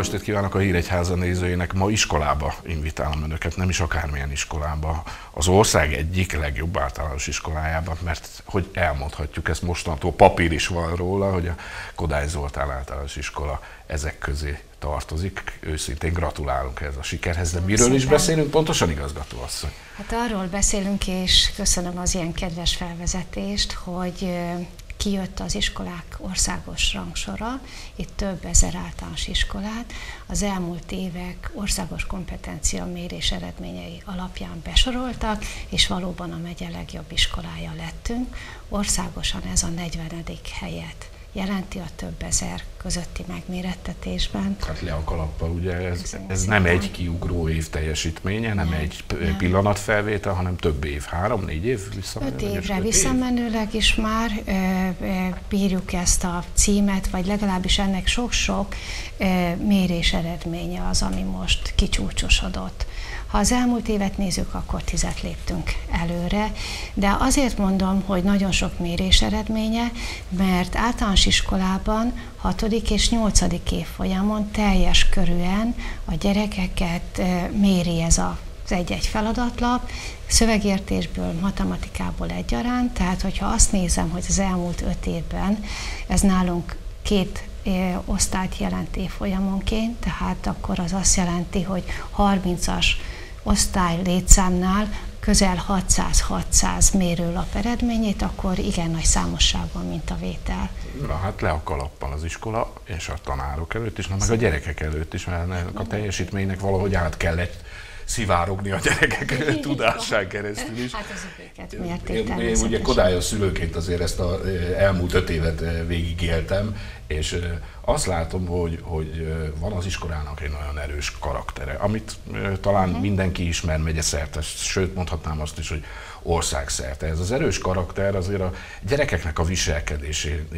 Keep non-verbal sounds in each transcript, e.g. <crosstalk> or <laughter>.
estét kívánok a Híregyháza nézőjének. Ma iskolába invitálom önöket, nem is akármilyen iskolába. Az ország egyik legjobb általános iskolájába, mert hogy elmondhatjuk ezt mostantól, papír is van róla, hogy a Kodály Zoltán általános iskola ezek közé tartozik. Őszintén gratulálunk ez a sikerhez, de miről is beszélünk pontosan, igazgató asszony? Hát arról beszélünk, és köszönöm az ilyen kedves felvezetést, hogy kijött az iskolák országos rangsora, itt több ezer általános iskolát, az elmúlt évek országos kompetencia mérés eredményei alapján besoroltak, és valóban a megye legjobb iskolája lettünk. Országosan ez a 40. helyet jelenti a több ezer közötti megmérettetésben. Hát le a kalappal, ugye ez, ez nem egy kiugró év teljesítménye, nem, nem egy nem. pillanatfelvétel, hanem több év, három, négy év visszamenőleg. Öt évre öt visszamenőleg is már e, e, bírjuk ezt a címet, vagy legalábbis ennek sok-sok mérés eredménye az, ami most kicsúcsosodott. Ha az elmúlt évet nézzük, akkor tizet léptünk előre, de azért mondom, hogy nagyon sok mérés eredménye, mert általános iskolában 6. és 8. évfolyamon teljes körűen a gyerekeket méri ez a az egy-egy feladatlap, szövegértésből, matematikából egyaránt, tehát hogyha azt nézem, hogy az elmúlt öt évben ez nálunk két osztályt jelent évfolyamonként, tehát akkor az azt jelenti, hogy 30-as osztály létszámnál közel 600-600 mérőlap eredményét, akkor igen nagy számosságban, mint a vétel. Na hát le a kalappal az iskola és a tanárok előtt is, na meg a gyerekek előtt is, mert ennek a teljesítménynek valahogy át kellett szivárogni a gyerekek tudásán keresztül is. Hát az mérték én, én ugye kodályos szülőként azért ezt a elmúlt öt évet végigéltem, és azt látom, hogy, hogy van az iskolának egy nagyon erős karaktere, amit talán uh-huh. mindenki ismer megye szerte, sőt mondhatnám azt is, hogy országszerte. Ez az erős karakter azért a gyerekeknek a viselkedésén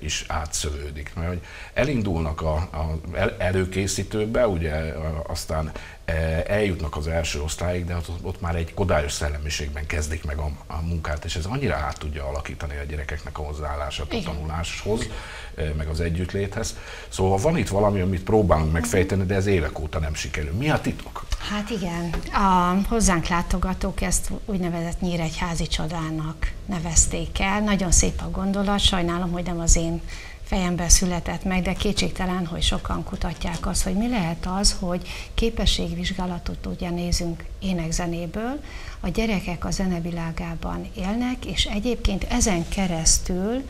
is átszövődik, mert hogy elindulnak a, a előkészítőbe, ugye aztán eljutnak az első osztályig, de ott, ott már egy kodályos szellemiségben kezdik meg a, a munkát, és ez annyira át tudja alakítani a gyerekeknek a hozzáállását a tanuláshoz, meg az együttléthez. Szóval van itt valami, amit próbálunk megfejteni, de ez évek óta nem sikerül. Mi a titok? Hát igen, a hozzánk látogatók ezt úgynevezett nyíregyházi csodának nevezték el. Nagyon szép a gondolat, sajnálom, hogy nem az én fejemben született meg, de kétségtelen, hogy sokan kutatják azt, hogy mi lehet az, hogy képességvizsgálatot ugye nézünk énekzenéből, a gyerekek a zenevilágában élnek, és egyébként ezen keresztül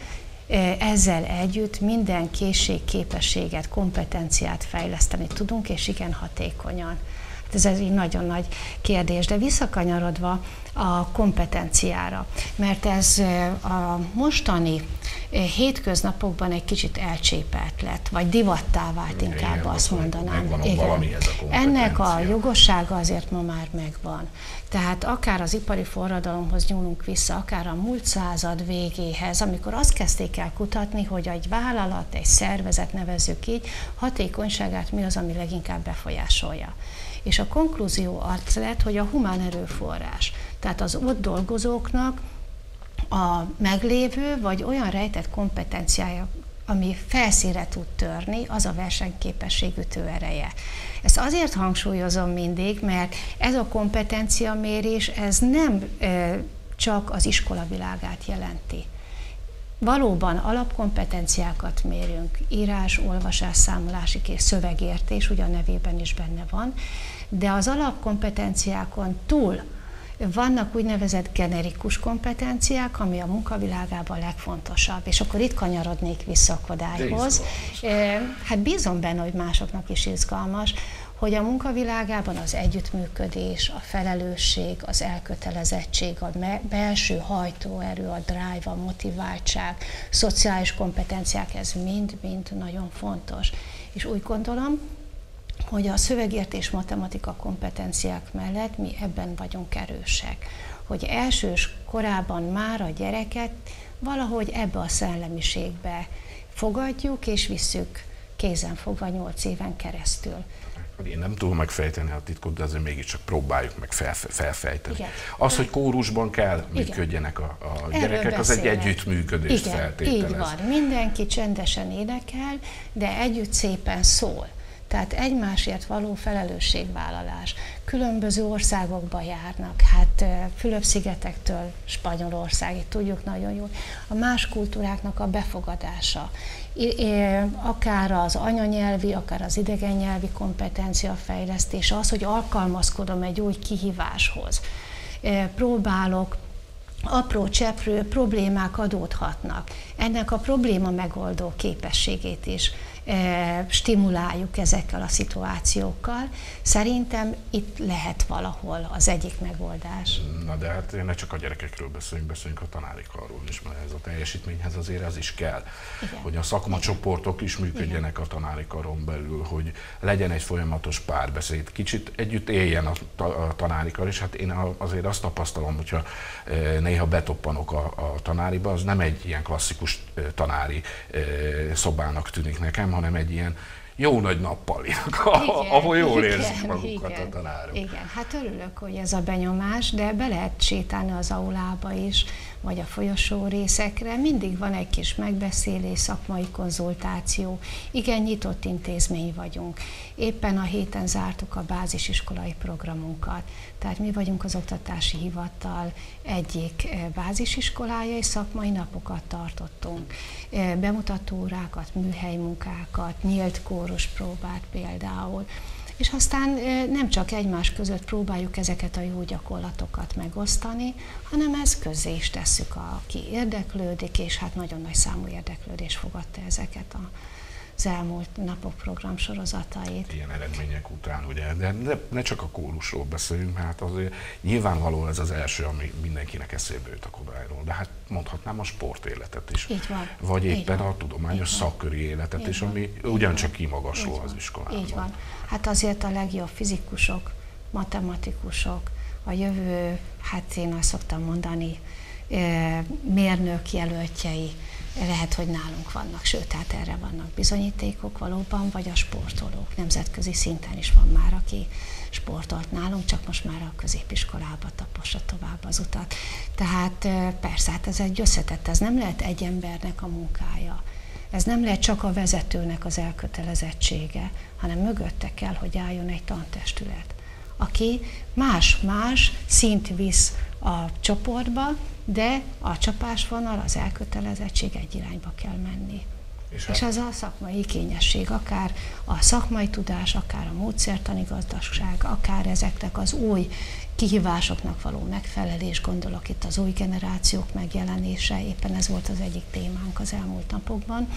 ezzel együtt minden készség, képességet, kompetenciát fejleszteni tudunk, és igen hatékonyan. Hát ez egy nagyon nagy kérdés, de visszakanyarodva a kompetenciára, mert ez a mostani hétköznapokban egy kicsit elcsépelt lett, vagy divattá vált inkább Igen, azt mondanám. Igen. A Ennek a jogossága azért ma már megvan. Tehát akár az ipari forradalomhoz nyúlunk vissza, akár a múlt század végéhez, amikor azt kezdték el kutatni, hogy egy vállalat, egy szervezet, nevezük így, hatékonyságát mi az, ami leginkább befolyásolja. És a konklúzió az lett, hogy a humán erőforrás. Tehát az ott dolgozóknak a meglévő vagy olyan rejtett kompetenciája, ami felszíre tud törni, az a versenyképesség ütőereje. Ezt azért hangsúlyozom mindig, mert ez a kompetencia mérés, ez nem csak az iskola világát jelenti. Valóban alapkompetenciákat mérünk, írás, olvasás, számolási és szövegértés, ugye a nevében is benne van, de az alapkompetenciákon túl vannak úgynevezett generikus kompetenciák, ami a munkavilágában a legfontosabb, és akkor itt kanyarodnék vissza a kodályhoz. Hát bízom benne, hogy másoknak is izgalmas, hogy a munkavilágában az együttműködés, a felelősség, az elkötelezettség, a belső hajtóerő, a drive, a motiváltság, szociális kompetenciák, ez mind-mind nagyon fontos. És úgy gondolom, hogy a szövegértés matematika kompetenciák mellett mi ebben vagyunk erősek. Hogy elsős korában már a gyereket valahogy ebbe a szellemiségbe fogadjuk és visszük kézen fogva 8 éven keresztül. Én nem tudom megfejteni a titkot, de azért mégiscsak próbáljuk meg fel, felfejteni. Igen. Az, hogy kórusban kell működjenek a, a gyerekek, az egy együttműködést Igen, feltételez. így van. Mindenki csendesen énekel, de együtt szépen szól. Tehát egymásért való felelősségvállalás. Különböző országokba járnak, hát Fülöp-szigetektől Spanyolországig, tudjuk nagyon jól. A más kultúráknak a befogadása, akár az anyanyelvi, akár az idegen nyelvi kompetencia fejlesztés, az, hogy alkalmazkodom egy új kihíváshoz. Próbálok apró cseprő problémák adódhatnak. Ennek a probléma megoldó képességét is e, stimuláljuk ezekkel a szituációkkal. Szerintem itt lehet valahol az egyik megoldás. Na de hát ne csak a gyerekekről beszélünk, beszélünk a tanári karról is, mert ez a teljesítményhez azért ez is kell. Igen. Hogy a szakmacsoportok is működjenek Igen. a tanári karon belül, hogy legyen egy folyamatos párbeszéd. Kicsit együtt éljen a, a tanári kar, és hát én azért azt tapasztalom, hogyha e, néha betoppanok a, a tanáriba, az nem egy ilyen klasszikus tanári szobának tűnik nekem, hanem egy ilyen jó nagy nappalinak, <laughs> ahol jól érzik magukat igen, a tanárok. Igen, hát örülök, hogy ez a benyomás, de be lehet sétálni az aulába is, vagy a folyosó részekre, mindig van egy kis megbeszélés, szakmai konzultáció. Igen, nyitott intézmény vagyunk. Éppen a héten zártuk a bázisiskolai programunkat. Tehát mi vagyunk az Oktatási Hivatal egyik eh, bázisiskolája, és szakmai napokat tartottunk. Eh, bemutatórákat, műhelymunkákat, nyílt kórus próbát például és aztán nem csak egymás között próbáljuk ezeket a jó gyakorlatokat megosztani, hanem ezt közé is tesszük, aki érdeklődik, és hát nagyon nagy számú érdeklődés fogadta ezeket a az elmúlt napok program sorozatait. Ilyen eredmények után, ugye, de ne, ne csak a kórusról beszéljünk, hát azért nyilvánvaló ez az első, ami mindenkinek eszébe jut a Kodályról, de hát mondhatnám a sportéletet is. Így van. Vagy éppen van. a tudományos szakköri életet Így is, van. ami Így ugyancsak kimagasló az iskolában. Így van. Hát azért a legjobb fizikusok, matematikusok, a jövő, hát én azt szoktam mondani, mérnök jelöltjei, lehet, hogy nálunk vannak, sőt, tehát erre vannak bizonyítékok valóban, vagy a sportolók. Nemzetközi szinten is van már, aki sportolt nálunk, csak most már a középiskolába tapossa tovább az utat. Tehát persze, hát ez egy összetett, ez nem lehet egy embernek a munkája. Ez nem lehet csak a vezetőnek az elkötelezettsége, hanem mögötte kell, hogy álljon egy tantestület, aki más-más szint visz a csoportba, de a csapásvonal, az elkötelezettség egy irányba kell menni. És, és ez a szakmai kényesség, akár a szakmai tudás, akár a módszertani gazdaság, akár ezeknek az új kihívásoknak való megfelelés, gondolok itt az új generációk megjelenése, éppen ez volt az egyik témánk az elmúlt napokban,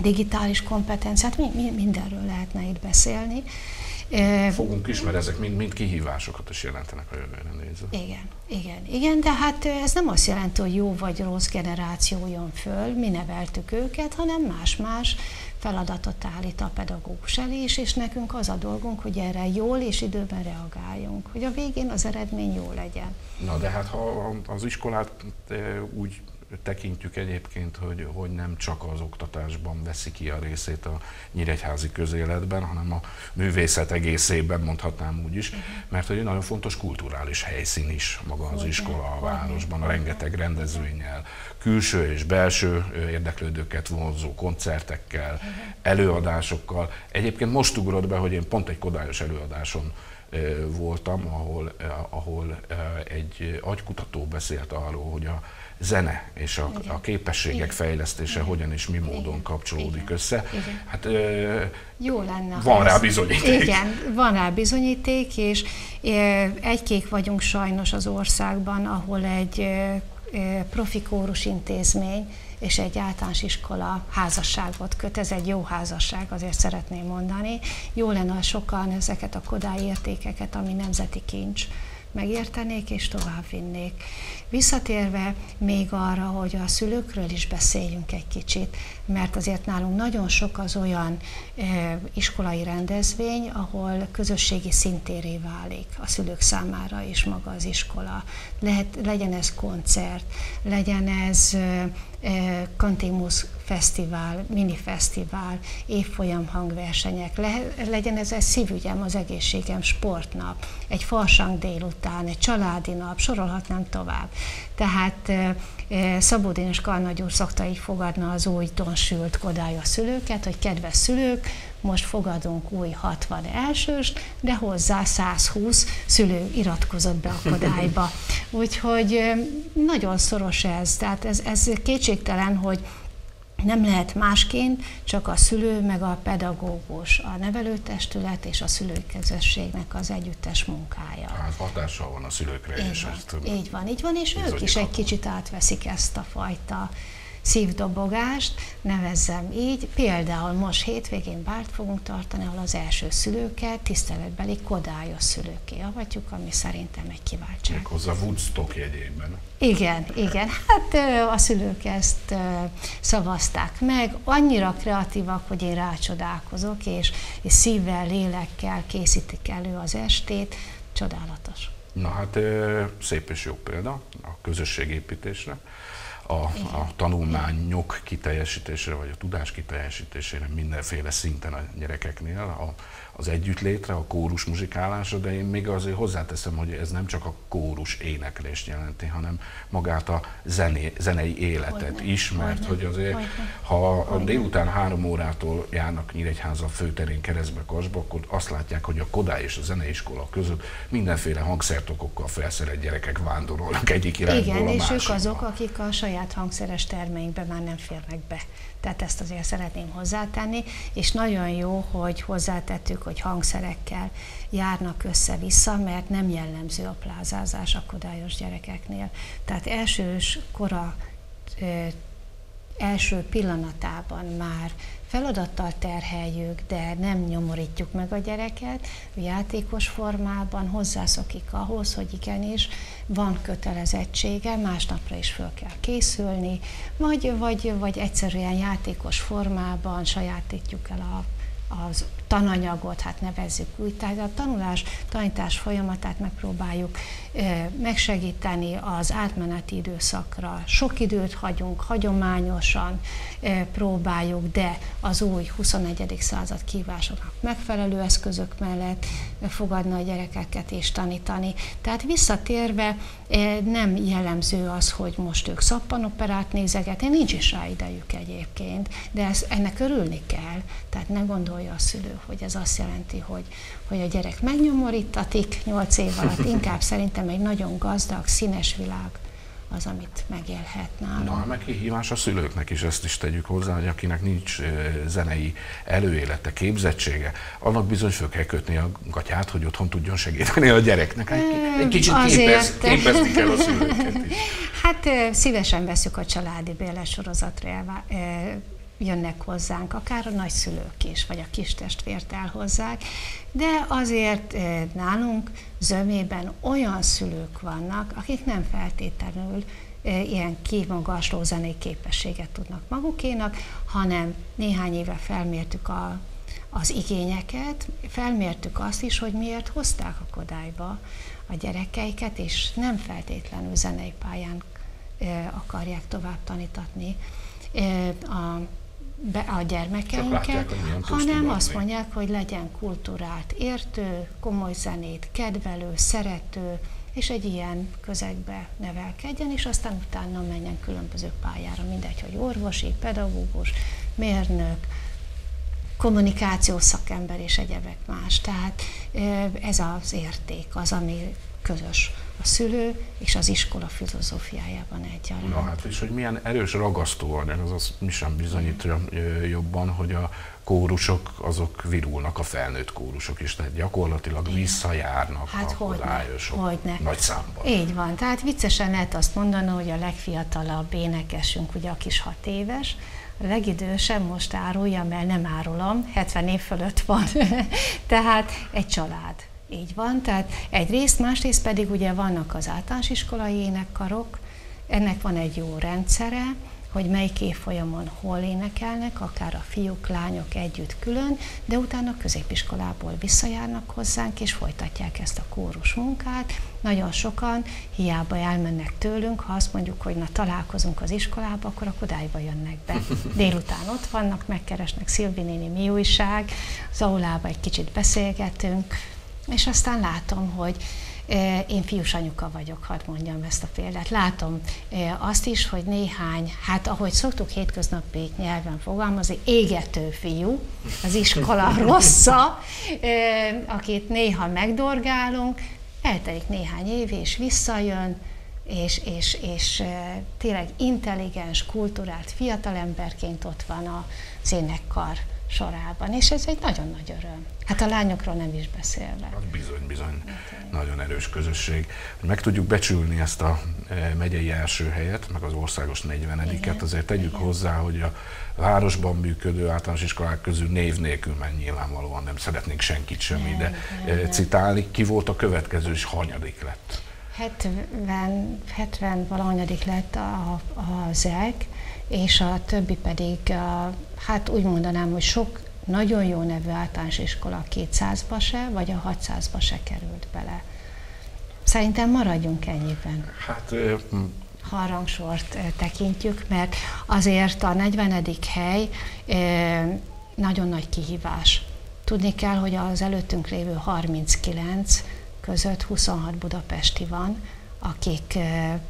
digitális kompetenciát, mi, mi, mindenről lehetne itt beszélni, Fogunk is, mert ezek mind, mind kihívásokat is jelentenek a jövőre nézve. Igen, igen, igen, de hát ez nem azt jelenti, hogy jó vagy rossz generáció jön föl, mi neveltük őket, hanem más-más feladatot állít a pedagógus elé is, és nekünk az a dolgunk, hogy erre jól és időben reagáljunk, hogy a végén az eredmény jó legyen. Na de hát ha az iskolát úgy tekintjük egyébként, hogy, hogy nem csak az oktatásban veszi ki a részét a nyíregyházi közéletben, hanem a művészet egészében mondhatnám úgy is, mert hogy egy nagyon fontos kulturális helyszín is maga az iskola a városban, a rengeteg rendezvényel, külső és belső érdeklődőket vonzó koncertekkel, előadásokkal. Egyébként most ugrott be, hogy én pont egy kodályos előadáson voltam, ahol, ahol egy agykutató beszélt arról, hogy a zene és a, a képességek Igen. fejlesztése Igen. hogyan és mi módon Igen. kapcsolódik Igen. össze. Igen. Hát jó lenne. Van rá bizonyíték. Igen, van rá bizonyíték, és egykék vagyunk sajnos az országban, ahol egy profi kórus intézmény és egy általános iskola házasságot köt. Ez egy jó házasság, azért szeretném mondani. Jó lenne, ha sokan ezeket a kodály értékeket, ami nemzeti kincs, megértenék és továbbvinnék. Visszatérve még arra, hogy a szülőkről is beszéljünk egy kicsit, mert azért nálunk nagyon sok az olyan e, iskolai rendezvény, ahol közösségi szintéré válik a szülők számára is maga az iskola. Lehet, legyen ez koncert, legyen ez e, Kantémusz fesztivál, mini fesztivál, évfolyam hangversenyek, le, legyen ez egy szívügyem, az egészségem sportnap, egy farsang délután, egy családi nap, sorolhatnám tovább. Tehát Szabó Dénes Karnagy úr szokta így fogadna az új tonsült kodája szülőket, hogy kedves szülők, most fogadunk új 60 elsős, de hozzá 120 szülő iratkozott be a Kodályba. <laughs> Úgyhogy nagyon szoros ez, tehát ez, ez kétségtelen, hogy nem lehet másként, csak a szülő, meg a pedagógus, a nevelőtestület és a szülőközösségnek az együttes munkája. Hát hatással van a szülőkre így is. Van, ezt így van, így van, és ők is egy kicsit átveszik ezt a fajta szívdobogást, nevezzem így. Például most hétvégén bárt fogunk tartani, ahol az első szülőket tiszteletbeli kodályos szülőké avatjuk, ami szerintem egy kiváltság. Méghozzá Woodstock jegyében. Igen, igen. Hát a szülők ezt szavazták meg. Annyira kreatívak, hogy én rácsodálkozok, és, és szívvel, lélekkel készítik elő az estét. Csodálatos. Na hát szép és jó példa a közösségépítésre a, a tanulmányok kiteljesítésére, vagy a tudás kiteljesítésére mindenféle szinten a gyerekeknél, a, az együttlétre, a kórus muzsikálásra, de én még azért hozzáteszem, hogy ez nem csak a kórus éneklést jelenti, hanem magát a zené, zenei életet Hogyne. is, mert Hogyne. hogy azért, Hogyne. ha a délután három órától járnak Nyíregyháza főterén keresztbe Kasba, akkor azt látják, hogy a Kodály és a zeneiskola között mindenféle hangszertokokkal felszerelt gyerekek vándorolnak egyik irányból Igen, a és másikba. ők azok, akik a saját hangszeres termeinkbe már nem férnek be. Tehát ezt azért szeretném hozzátenni, és nagyon jó, hogy hozzátettük, hogy hangszerekkel járnak össze-vissza, mert nem jellemző a plázázás a kodályos gyerekeknél. Tehát elsős kora első pillanatában már feladattal terheljük, de nem nyomorítjuk meg a gyereket, játékos formában hozzászokik ahhoz, hogy igenis van kötelezettsége, másnapra is föl kell készülni, vagy, vagy, vagy egyszerűen játékos formában sajátítjuk el a az tananyagot, hát nevezzük úgy, tehát a tanulás, tanítás folyamatát megpróbáljuk megsegíteni az átmeneti időszakra. Sok időt hagyunk, hagyományosan próbáljuk, de az új 21. század kívásoknak megfelelő eszközök mellett fogadni a gyerekeket és tanítani. Tehát visszatérve nem jellemző az, hogy most ők szappanoperát nézegetni, nincs is rá idejük egyébként, de ez, ennek örülni kell. Tehát ne gondolja a szülő, hogy ez azt jelenti, hogy, hogy a gyerek megnyomorítatik 8 év alatt, <laughs> inkább szerintem egy nagyon gazdag, színes világ az, amit megélhet nálunk. Na, meg kihívás a szülőknek is, ezt is tegyük hozzá, hogy akinek nincs zenei előélete, képzettsége, annak bizony föl kell kötni a gatyát, hogy otthon tudjon segíteni a gyereknek. Egy, egy kicsit képez, képezni kell a szülőket is. <laughs> Hát szívesen veszük a családi béles sorozatra jönnek hozzánk, akár a nagyszülők is, vagy a kistestvért elhozzák, de azért eh, nálunk zömében olyan szülők vannak, akik nem feltétlenül eh, ilyen kimagasló zenei képességet tudnak magukénak, hanem néhány éve felmértük a, az igényeket, felmértük azt is, hogy miért hozták a Kodályba a gyerekeiket, és nem feltétlenül zenei pályán eh, akarják tovább tanítatni a be a gyermekeinket, látják, hanem azt mondják, hogy legyen kultúrált, értő, komoly zenét, kedvelő, szerető, és egy ilyen közegbe nevelkedjen, és aztán utána menjen különböző pályára, mindegy, hogy orvosi, pedagógus, mérnök, kommunikációs szakember és egyebek más. Tehát ez az érték, az, ami közös a szülő és az iskola filozófiájában egyaránt. Na hát, és hogy milyen erős ragasztóanyag, az, az mi sem bizonyítja jobban, hogy a kórusok azok virulnak, a felnőtt kórusok is, tehát gyakorlatilag Igen. visszajárnak hát a kodályosok hogyne. nagy számban. Így van, tehát viccesen lehet azt mondani, hogy a legfiatalabb énekesünk ugye a kis hat éves, a legidősebb most árulja, mert nem árulom, 70 év fölött van, <laughs> tehát egy család így van, tehát egyrészt, másrészt pedig ugye vannak az általános iskolai énekkarok, ennek van egy jó rendszere, hogy melyik évfolyamon hol énekelnek, akár a fiúk, lányok együtt külön, de utána középiskolából visszajárnak hozzánk, és folytatják ezt a kórus munkát. Nagyon sokan hiába elmennek tőlünk, ha azt mondjuk, hogy na találkozunk az iskolába, akkor a kodályba jönnek be. <laughs> Délután ott vannak, megkeresnek Szilvi néni, mi újság, az aulába egy kicsit beszélgetünk, és aztán látom, hogy Én fiús anyuka vagyok, hadd mondjam ezt a példát. Látom azt is, hogy néhány, hát ahogy szoktuk hétköznapi nyelven fogalmazni, égető fiú, az iskola <laughs> rossza, akit néha megdorgálunk, eltelik néhány év, és visszajön, és, és, és tényleg intelligens, kulturált fiatalemberként ott van a énekkar sorában, és ez egy nagyon nagy öröm. Hát a lányokról nem is beszélve. Az bizony, bizony. Nagyon erős közösség. Meg tudjuk becsülni ezt a megyei első helyet, meg az országos 40-et, azért tegyük Igen. hozzá, hogy a városban működő általános iskolák közül név nélkül, mert nyilvánvalóan nem szeretnénk senkit sem ide citálni. Ki volt a következő, és hanyadik lett? 70, 70 valahanyadik lett a, a ZEG, és a többi pedig, hát úgy mondanám, hogy sok nagyon jó nevű általános iskola 200-ba se, vagy a 600-ba se került bele. Szerintem maradjunk ennyiben. Hát, ha a rangsort tekintjük, mert azért a 40. hely nagyon nagy kihívás. Tudni kell, hogy az előttünk lévő 39 között 26 budapesti van, akik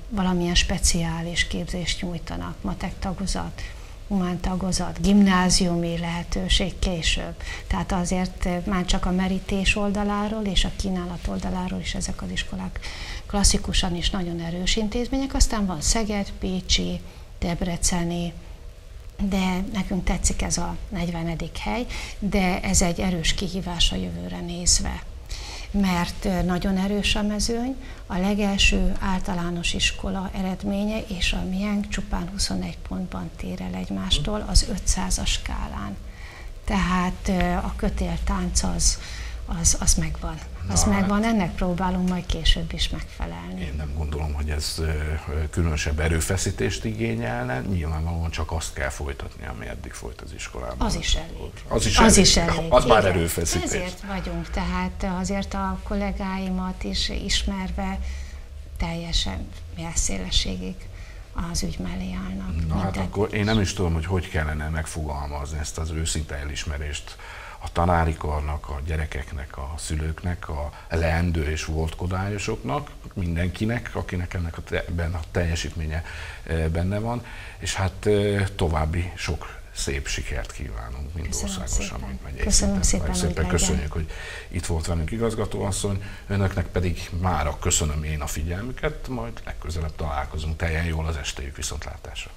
valamilyen speciális képzést nyújtanak, matek tagozat, humán tagozat, gimnáziumi lehetőség később. Tehát azért már csak a merítés oldaláról és a kínálat oldaláról is ezek az iskolák klasszikusan is nagyon erős intézmények. Aztán van Szeged, Pécsi, Debreceni, de nekünk tetszik ez a 40. hely, de ez egy erős kihívás a jövőre nézve mert nagyon erős a mezőny, a legelső általános iskola eredménye és a miénk csupán 21 pontban tér el egymástól az 500-as skálán. Tehát a kötéltánc az, az, az megvan. Az Na, megvan, hát, ennek próbálunk majd később is megfelelni. Én nem gondolom, hogy ez különösebb erőfeszítést igényelne, nyilvánvalóan csak azt kell folytatni, ami eddig folyt az iskolában. Az is elég. Az is, az elég. Is elég. Az Igen. már erőfeszítés. Ezért vagyunk, tehát azért a kollégáimat is ismerve teljesen jelszélességig az ügy mellé állnak. Na hát akkor én nem is tudom, hogy hogy kellene megfogalmazni ezt az őszinte elismerést a tanári karnak, a gyerekeknek, a szülőknek, a leendő és volt kodályosoknak, mindenkinek, akinek ennek a, ebben a teljesítménye e, benne van, és hát e, további sok szép sikert kívánunk, mind Köszönöm országosan, szépen. mind megyei Köszönöm szépen, szépen köszönjük, hogy itt volt velünk igazgatóasszony, önöknek pedig mára köszönöm én a figyelmüket, majd legközelebb találkozunk, teljen jól az estéjük viszontlátásra.